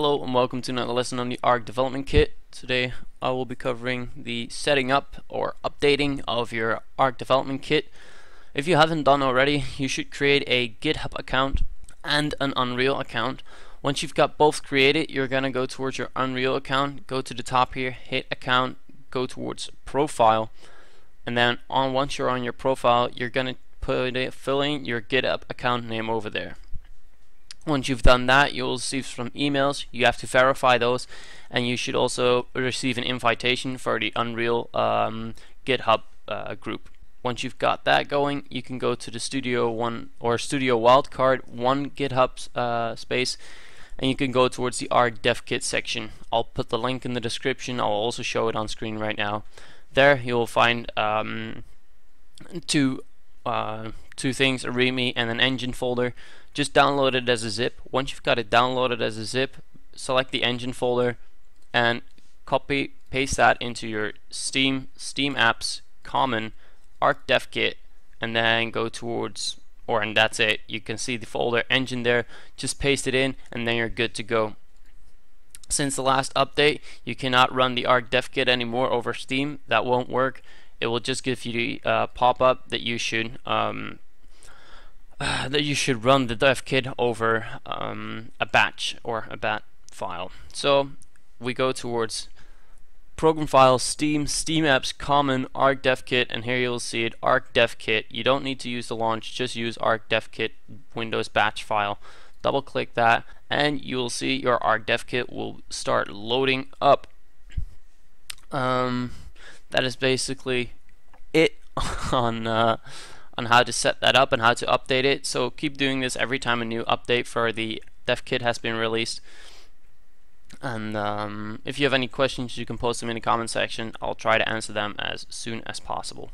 Hello and welcome to another lesson on the ARK Development Kit. Today I will be covering the setting up or updating of your ARK Development Kit. If you haven't done already, you should create a GitHub account and an Unreal account. Once you've got both created, you're going to go towards your Unreal account, go to the top here, hit account, go towards profile, and then on once you're on your profile, you're going to put it, fill in your GitHub account name over there. Once you've done that, you'll receive some emails. You have to verify those, and you should also receive an invitation for the Unreal um, GitHub uh, group. Once you've got that going, you can go to the Studio One or Studio Wildcard One GitHub uh, space, and you can go towards the ARK Dev Kit section. I'll put the link in the description. I'll also show it on screen right now. There, you'll find um, two uh, two things: a README and an engine folder just download it as a zip. Once you've got it downloaded as a zip, select the engine folder and copy paste that into your Steam Steam Apps Common ARK Dev Kit and then go towards or and that's it. You can see the folder engine there. Just paste it in and then you're good to go. Since the last update, you cannot run the ARK Dev Kit anymore over Steam. That won't work. It will just give you the uh, pop-up that you should um, that you should run the dev kit over um, a batch or a bat file. So we go towards program files, Steam, Steam apps, common, ARK Dev Kit, and here you'll see it, ARK Dev Kit. You don't need to use the launch, just use ARK Dev Kit Windows batch file. Double click that, and you'll see your ARK Dev Kit will start loading up. Um, that is basically it on uh, on how to set that up and how to update it. So keep doing this every time a new update for the dev kit has been released. And um, if you have any questions, you can post them in the comment section. I'll try to answer them as soon as possible.